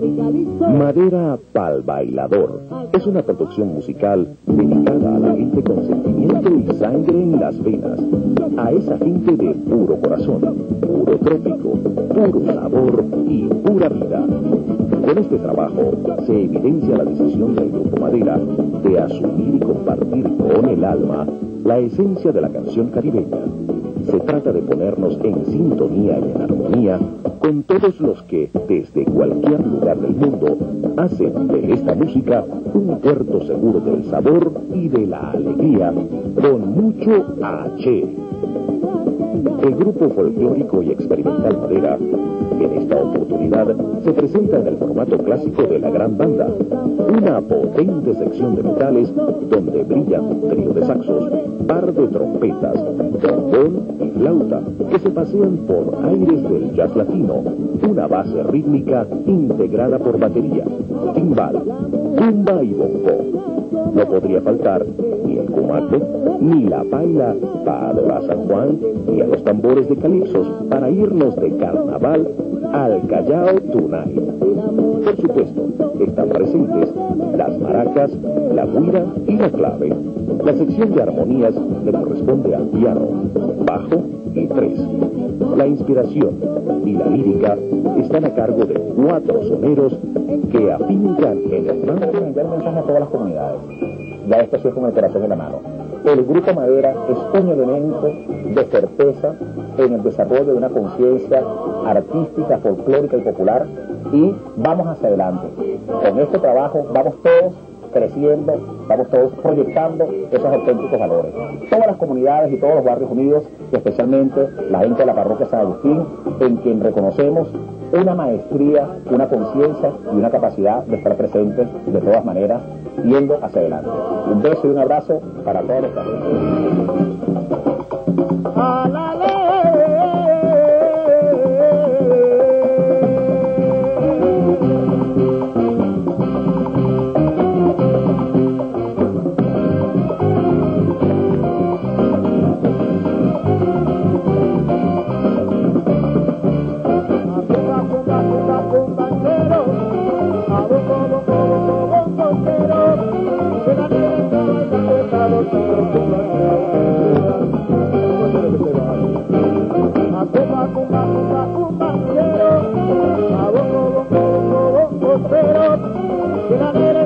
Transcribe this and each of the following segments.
Madera Pal Bailador es una producción musical dedicada a la gente con sentimiento y sangre en las venas, a esa gente de puro corazón, puro trópico, puro sabor y pura vida. Con este trabajo se evidencia la decisión del Grupo Madera de asumir y compartir con el alma la esencia de la canción caribeña. Se trata de ponernos en sintonía y en armonía con todos los que, desde cualquier lugar del mundo, hacen de esta música un puerto seguro del sabor y de la alegría, con mucho H. El grupo folclórico y experimental Madera, en esta oportunidad, se presenta en el formato clásico de la gran banda, una potente sección de metales donde brillan un trío de saxos, par de trompetas, trombón y flauta, que se pasean por aires del jazz latino, una base rítmica integrada por batería, timbal, tumba y bongo. No podría faltar ni el cumato, ni la paila para San Juan, a los tambores de calipsos para irnos de carnaval al Callao Tunay. Por supuesto, están presentes las maracas, la guira y la clave. La sección de armonías le corresponde al piano, bajo y tres. La inspiración y la lírica están a cargo de cuatro soneros que afincan en el a enviar a todas las comunidades. Ya esto sí es con el corazón en la mano. El Grupo Madera es un elemento de certeza en el desarrollo de una conciencia artística, folclórica y popular y vamos hacia adelante. Con este trabajo vamos todos creciendo, vamos todos proyectando esos auténticos valores. Todas las comunidades y todos los barrios unidos, y especialmente la gente de la parroquia San Agustín, en quien reconocemos una maestría, una conciencia y una capacidad de estar presentes de todas maneras, yendo hacia adelante. Un beso y un abrazo para todos los Gracias.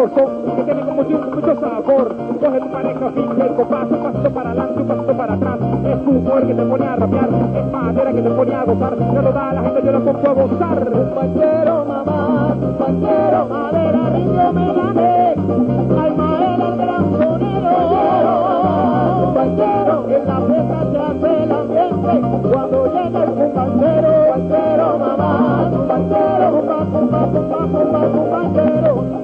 roscón que tiene como yo mucho sabor. Coge tu pareja, finge el copazo, un pasito para adelante, un pasito para atrás. Es tu mujer que te pone a rapear, es madera que te pone a gozar. Se lo da a la gente, yo lo pongo a gozar. Compañero, mamá, compañero, madera, ritmo, me gané. Al madera, el gran sonido. Compañero, en la mesa se hace el ambiente. Cuando llega el compañero, compañero, mamá, compañero, papá, papá, papá, papá, papá,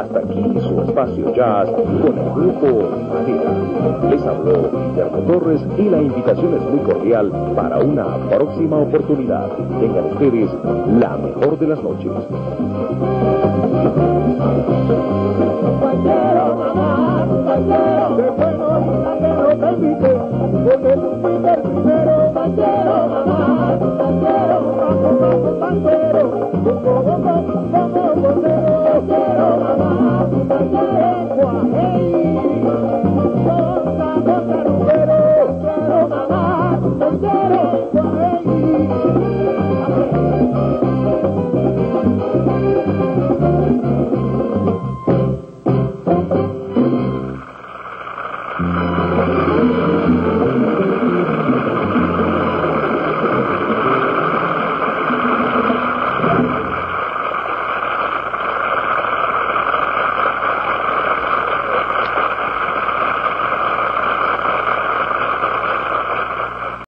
Hasta aquí su espacio jazz con el grupo Madera. Les habló Guillermo Torres y la invitación es muy cordial para una próxima oportunidad. Tengan ustedes la mejor de las noches. Banquero, mamá, banquero, banco, banco, banquero, banco, banco,